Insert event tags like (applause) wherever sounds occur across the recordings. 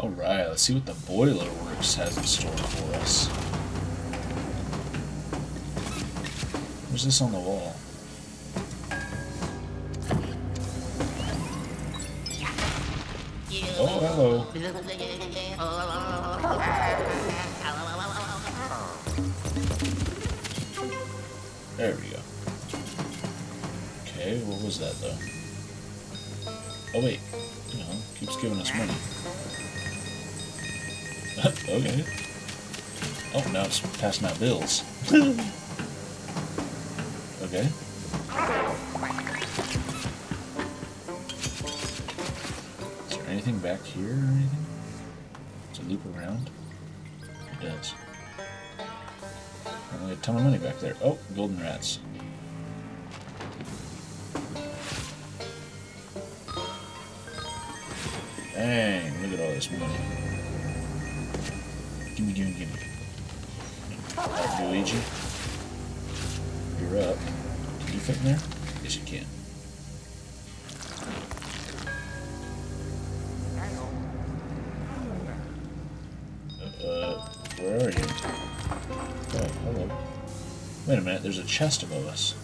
Alright, let's see what the Boiler Works has in store for us. What's this on the wall? Oh, hello. There we go. Okay, what was that though? Oh wait, you know, keeps giving us money. Okay. Oh, now it's passing out bills. (laughs) okay. Is there anything back here or anything? Does it loop around? It does. Only a ton of money back there. Oh, golden rats. Dang, look at all this money. Gimme, gimme, gimme. Alright, Luigi. You're up. Can you fit in there? Yes, you can. Uh, where are you? Oh, hello. Wait a minute, there's a chest above us.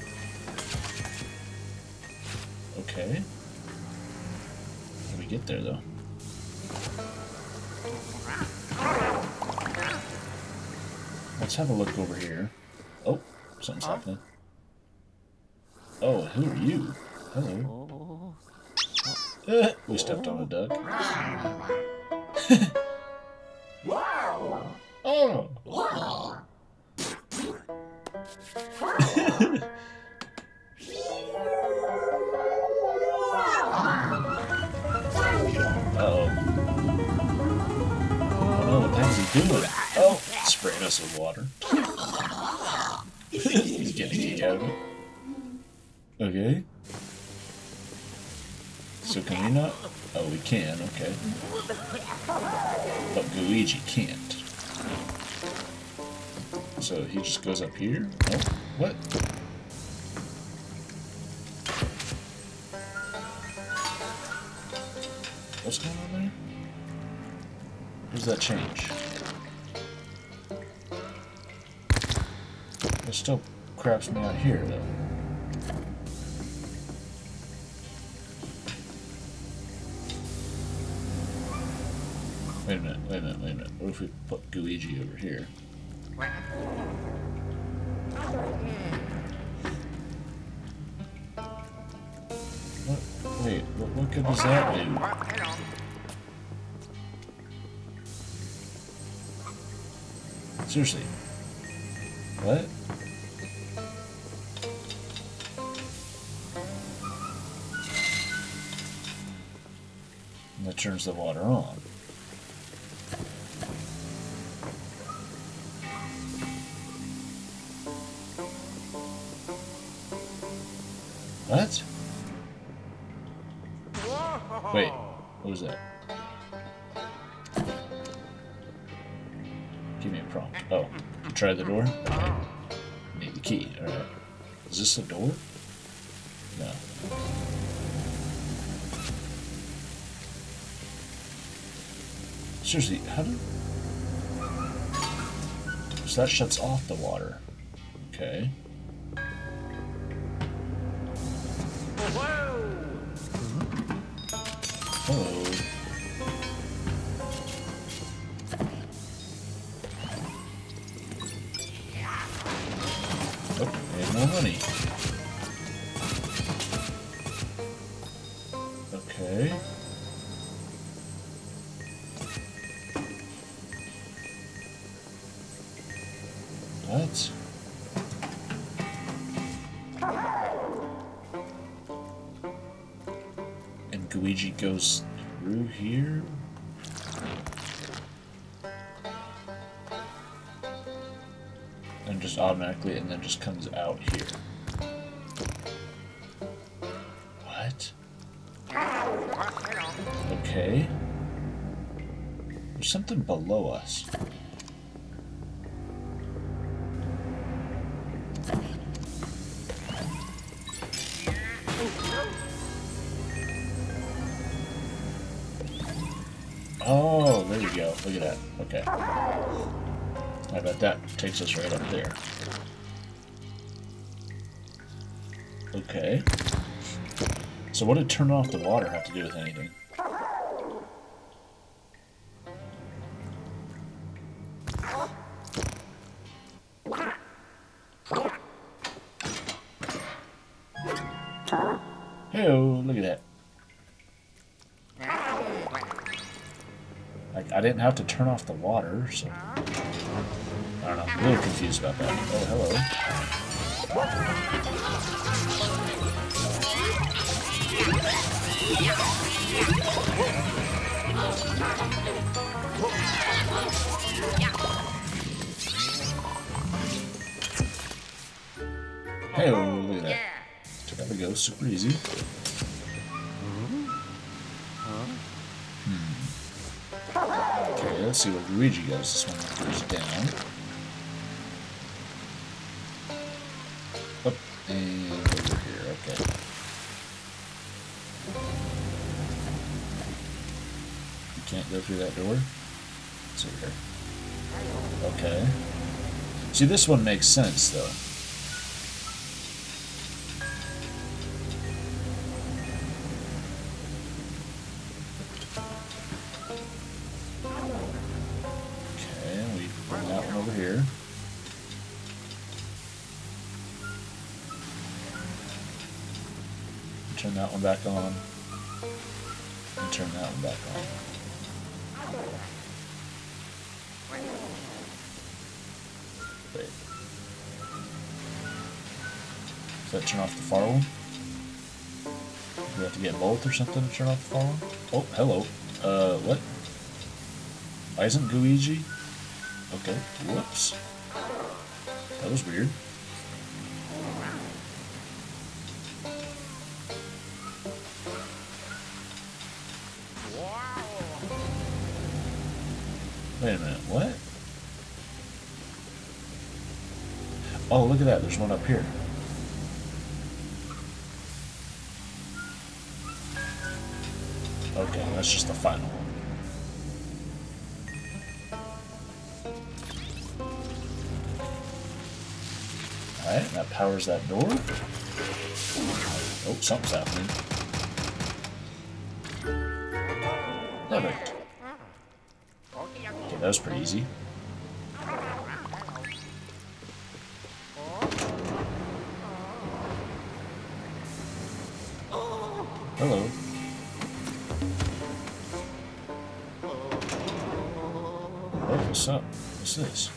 Okay. How do we get there, though? Let's have a look over here. Oh, something's huh? happening. Oh, who are you? Hello. (laughs) Uh, we stepped on a duck. (laughs) us water. Okay. So can we not? Oh, we can, okay. But Luigi can't. So he just goes up here? Oh, what? What's going on there? Where's that change? Craps me out here. Wait a minute, wait a minute, wait a minute. What if we put Gooigi over here? What? Wait, what, what good does that do? Seriously. What? The water on. What? Wait, what was that? Give me a prompt. Oh, try the door? Okay. Need the key, alright. Is this a door? Seriously, how do... So that shuts off the water. Okay. goes just automatically, and then just comes out here. What? Okay. There's something below us. Oh, there you go. Look at that. Okay. I bet that takes us right up there. Okay. So what did turn off the water have to do with anything? Hey, look at that. Like, I didn't have to turn off the water, so... I don't know. I'm a little confused about that. Oh, hello. Hey, look at that. Took out the ghost super easy. Hmm. Okay, let's see what Luigi goes. This one goes down. Through that door? It's over here. Okay. See, this one makes sense, though. Turn that one back on. And turn that one back on. Wait. Does that turn off the far one? Do we have to get both or something to turn off the far one? Oh, hello. Uh, what? Isn't Luigi? Okay, whoops. That was weird. Oh, look at that, there's one up here. Okay, that's just the final one. Alright, that powers that door. Oh, something's happening. Perfect. Okay, that was pretty easy. This?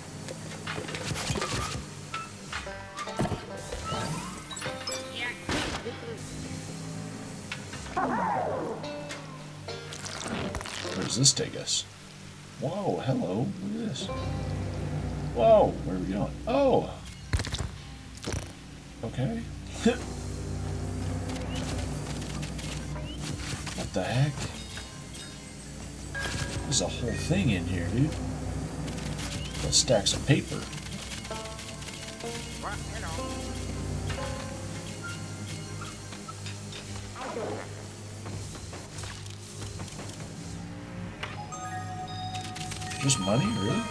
Where does this take us? Whoa, hello, look at this. Whoa, where are we going? Oh! Okay. (laughs) what the heck? There's a whole thing in here, dude. Got stacks of paper. Just money, really?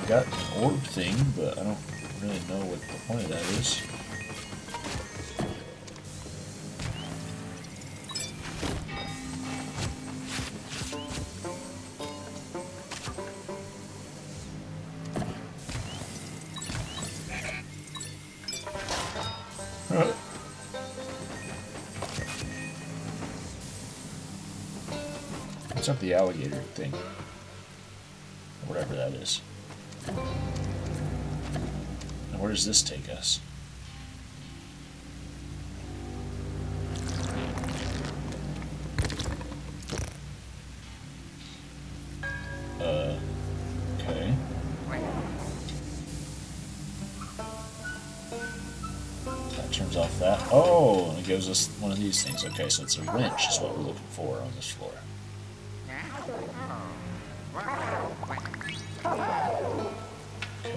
We got an orb thing, but I don't really know what the point of that is. What's up the alligator thing? Whatever that is. And where does this take us? Uh, okay. That turns off that. Oh, and it gives us one of these things. Okay, so it's a wrench is what we're looking for on this floor. Okay,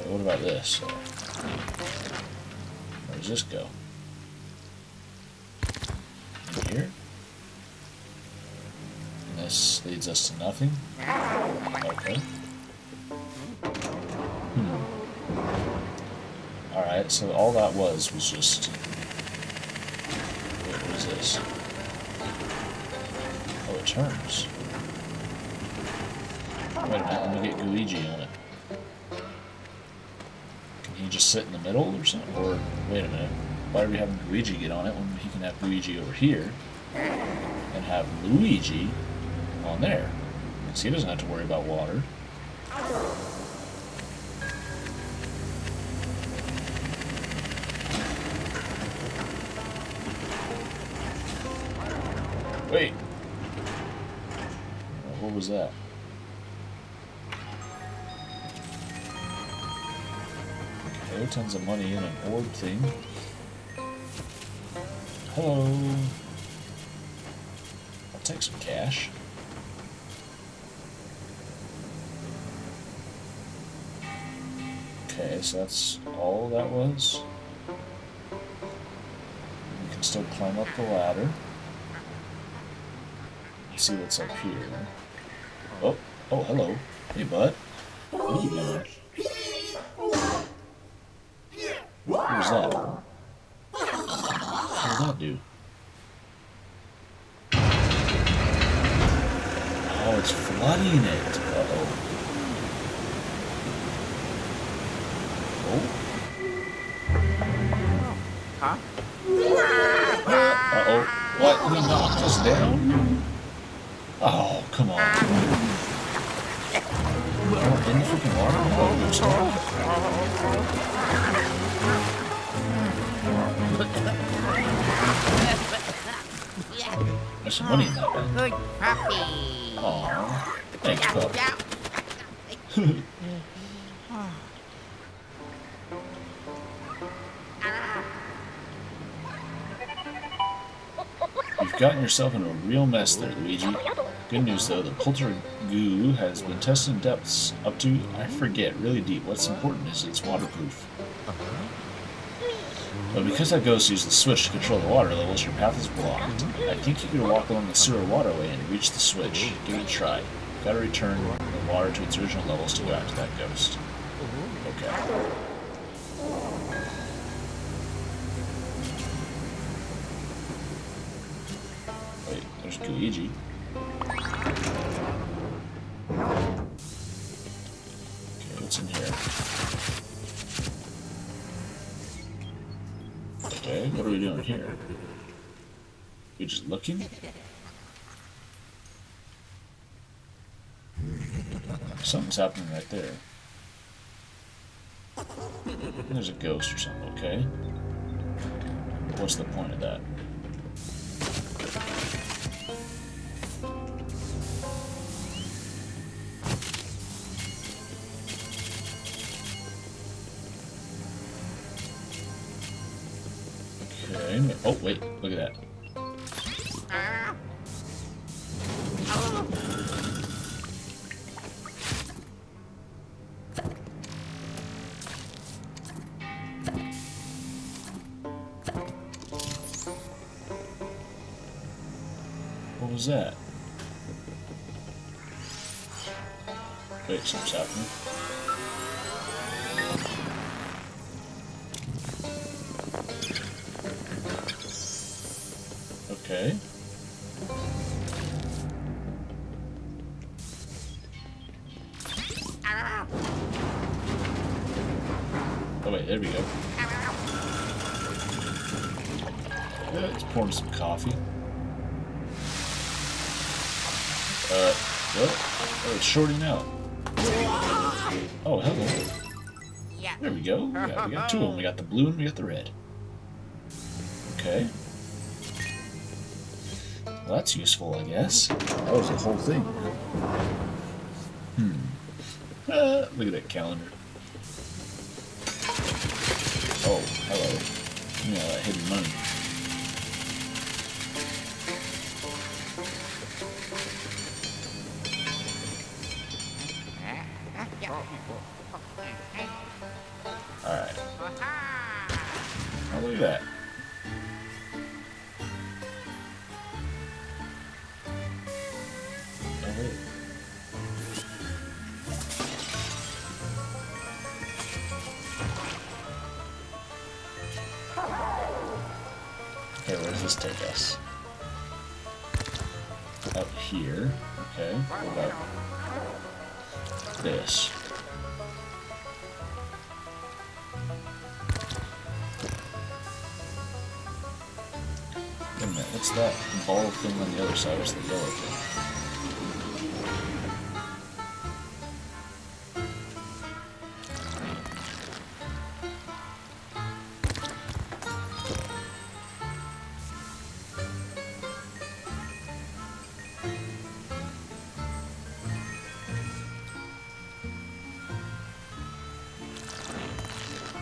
what about this? Where does this go? In here? this leads us to nothing. Okay. Hmm. Alright, so all that was was just... What is this? Oh, it turns. Wait a get Luigi on it. Can he just sit in the middle or something? Or, wait a minute, why are we having Luigi get on it when he can have Luigi over here? And have Luigi on there? Because he doesn't have to worry about water. Wait. What was that? Tons of money in an orb thing. Hello. I'll take some cash. Okay, so that's all that was. We can still climb up the ladder. Let's see what's up here. Oh, oh, hello. Hey, bud. What are you doing? What was that? What did that do? Oh, it's flooding it. Uh-oh. Oh. Huh? Uh-oh. What? He knocked us down? Oh, come on. Oh, in the freaking water? Oh, There's some money in that bag. Good puppy. Aw. Thanks, pup. (laughs) You've gotten yourself into a real mess there, Luigi. Good news though, the polter goo has been tested in depths up to, I forget, really deep. What's important is it's waterproof. But because that ghost used the switch to control the water levels, your path is blocked. I think you could walk along the sewer waterway and reach the switch. Give it a try. Gotta return the water to its original levels to go after that ghost. Okay. Wait, there's Luigi. Here? You're just looking? Something's happening right there. There's a ghost or something, okay? What's the point of that? Oh, wait. Look at that. What was that? Wait, something's happening. Shorting out. Oh, hello. Yeah. There we go. Yeah, we got two of them. We got the blue and we got the red. Okay. Well, that's useful, I guess. That was the whole thing. Hmm. Ah, look at that calendar. Oh, hello. Yeah, that hidden money. Minute, that ball thing on the other side? What's the yellow thing?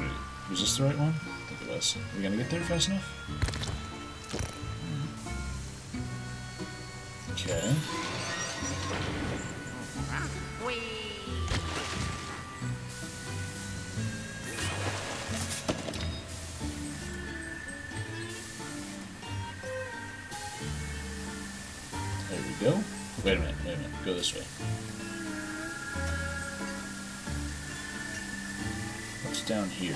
Wait, Was this the right one? Think it was. Are we gonna get there fast enough? Down here?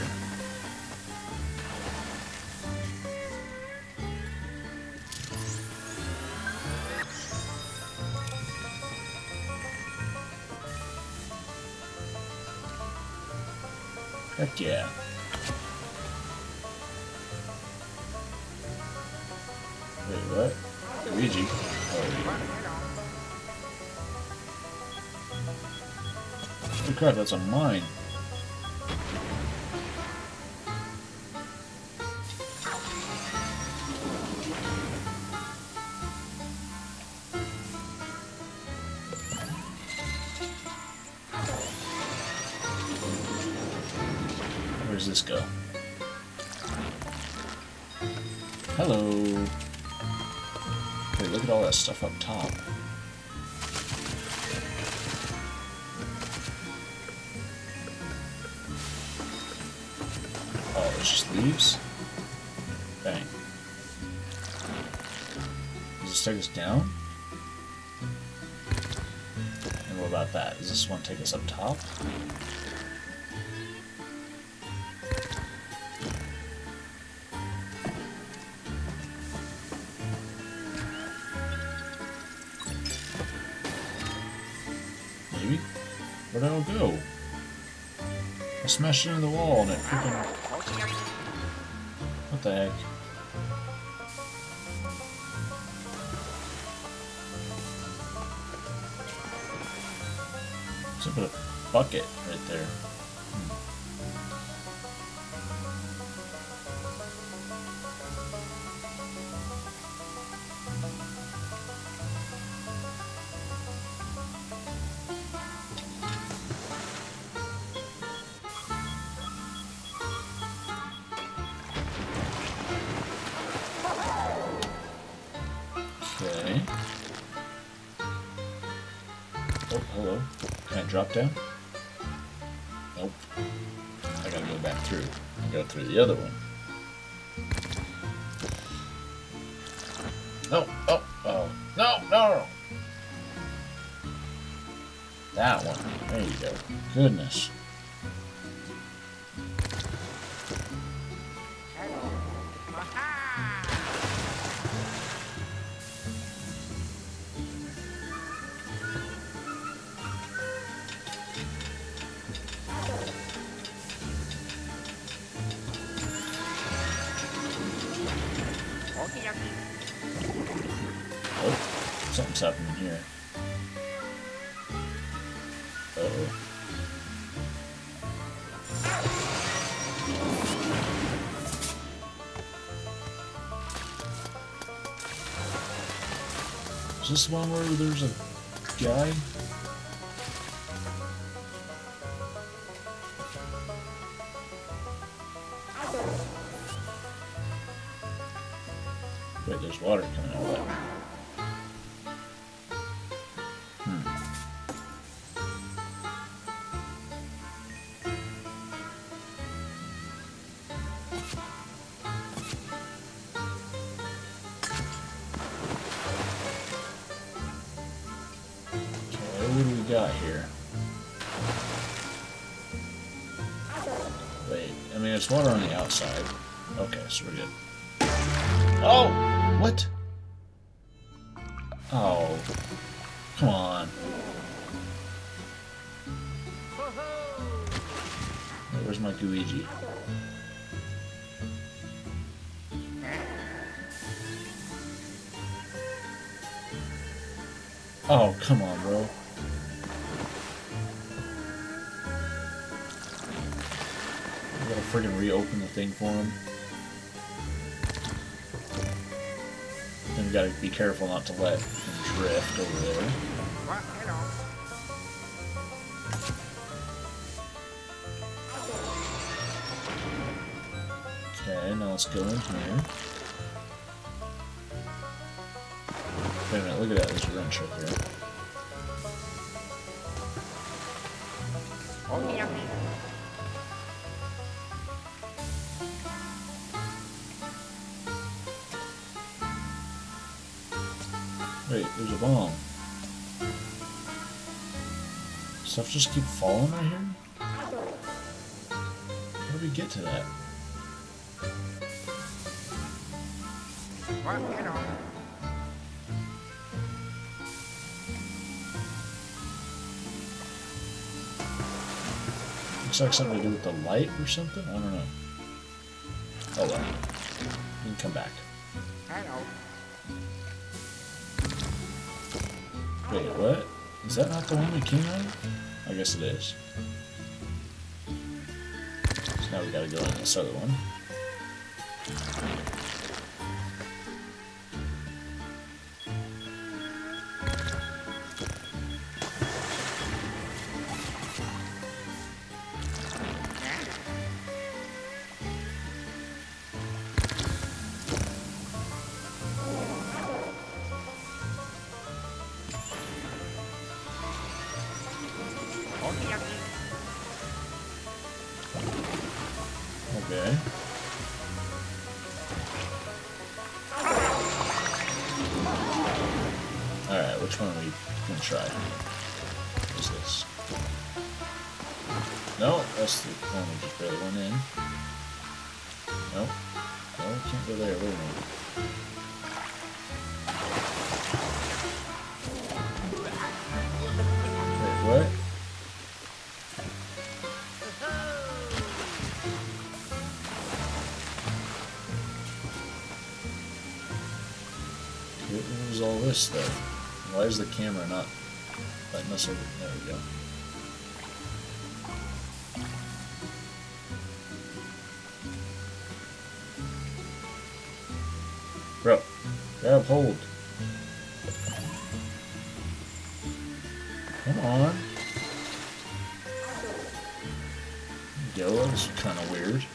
Heck yeah. Wait, what? Luigi? Oh, Oh crap, that's a mine. It's just leaves? Bang. Does this take us down? And what about that? Does this one take us up top? Maybe? Where'd all go? I smashed into the wall and it freaking... Heck? There's a bucket drop down? Nope. I gotta go back through. and go through the other one. No, oh, oh. No, no, no. That one. There you go. Goodness. Oh, something's happening here. Uh-oh. Is this one where there's a guy? Oh! What? Oh. Come on. Where's my Luigi? Oh, come on, bro. I gotta friggin' reopen the thing for him. Gotta be careful not to let drift over there. Okay, now let's go in here. Wait a minute, look at that, there's a wrench right there. Oh. Wait, there's a bomb. Stuff just keep falling right here? How do we get to that? Well, hello. Looks like something to do with the light or something? I don't know. Oh well. We can come back. Hello. Wait, what? Is that not the one we came of? I guess it is. So now we gotta go in this other one. Try? What is this? No, that's the one we just barely went in. No. No, can't go there. Wait a minute. Wait, what? All this though? Why is the camera not us over? There we go. Bro, grab hold. Come on. Go, kind of weird.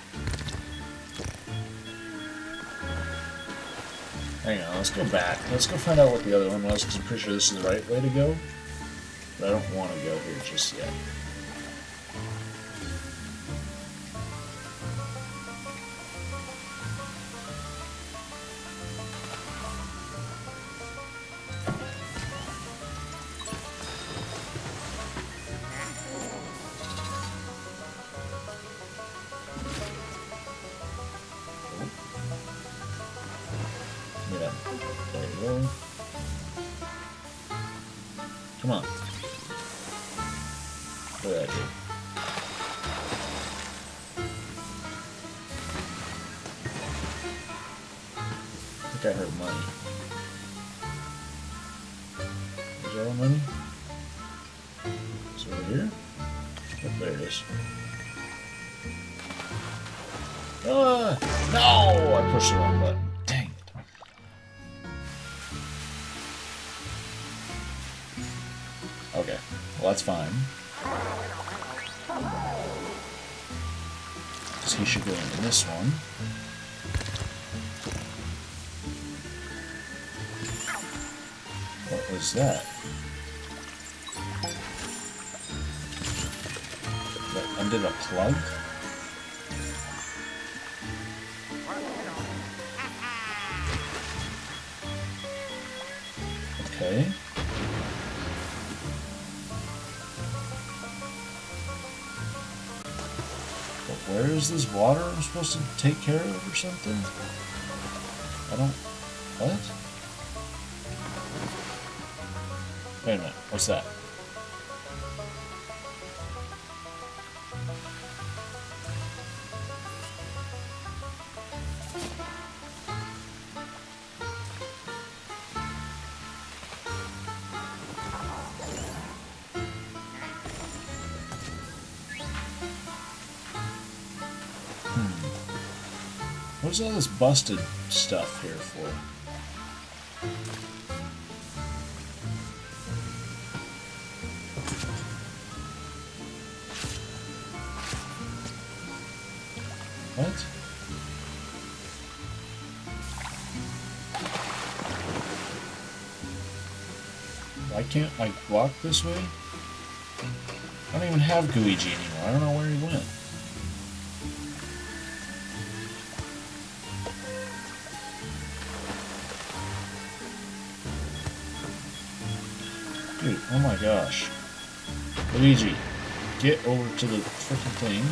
Hang on, let's go back. Let's go find out what the other one was, because I'm pretty sure this is the right way to go. But I don't want to go here just yet. What did I do? I think I heard money. Is that money? Is it over here? Oh, there it is. Ah! No! I pushed the wrong button. Dang it. Okay, well that's fine. He should go into this one. What was that? That undid a plug? Okay. Where is this water I'm supposed to take care of or something? I don't What? Wait a minute. What's that? Busted stuff here for? What? Why can't I walk this way? I don't even have Gooigi anymore. I don't know where he went. Oh my gosh. Luigi, get over to the freaking thing.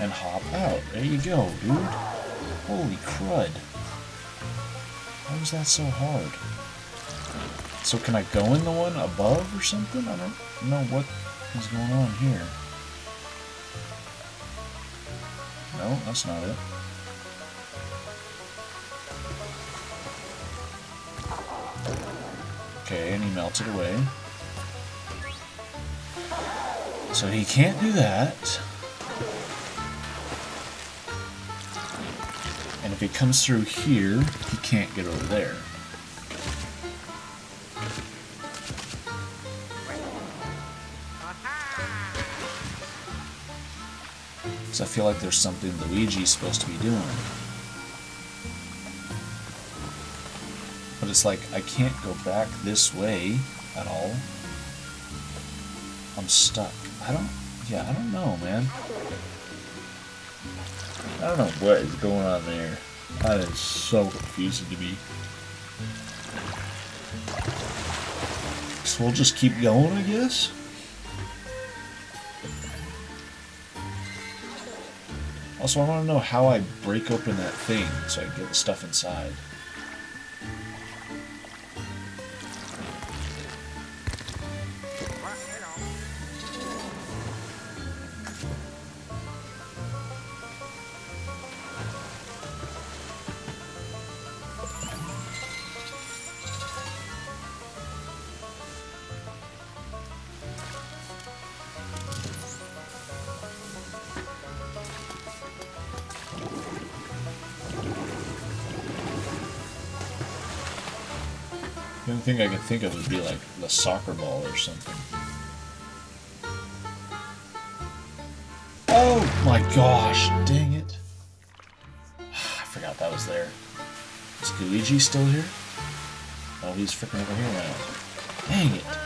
And hop out. There you go, dude. Holy crud. Why was that so hard? So can I go in the one above or something? I don't know what is going on here. No, that's not it. Okay, and he melted away. So he can't do that. And if he comes through here, he can't get over there. So I feel like there's something Luigi's supposed to be doing. But it's like I can't go back this way at all. I'm stuck. I don't yeah, I don't know, man. I don't know what is going on there. That is so confusing to me. So we'll just keep going, I guess? Also, I want to know how I break open that thing so I can get the stuff inside. Only thing I can think of would be like the soccer ball or something. Oh my gosh, dang it. (sighs) I forgot that was there. Is Luigi still here? Oh, he's freaking over here now. Dang it.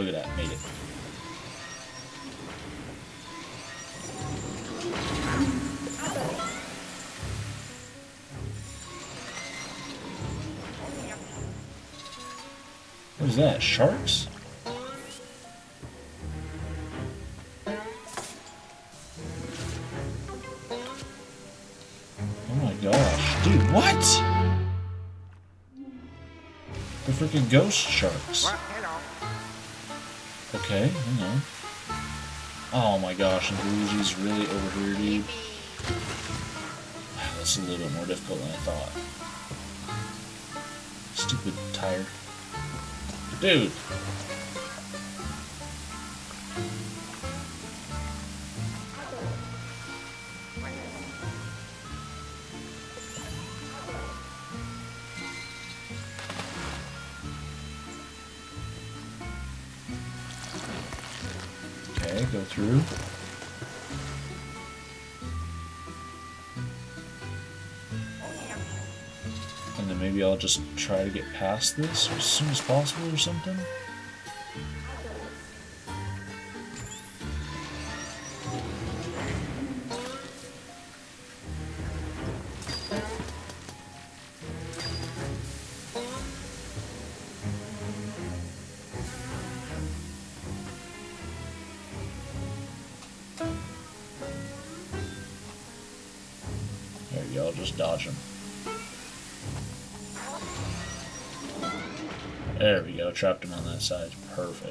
Look at that, made it. What is that? Sharks? Oh my gosh. Dude, what? The freaking ghost sharks. Okay, hang on. Oh my gosh, and Luigi's really over here, dude. (sighs) That's a little bit more difficult than I thought. Stupid tire. Dude! Go through. And then maybe I'll just try to get past this as soon as possible or something. Trapped him on that side. Perfect.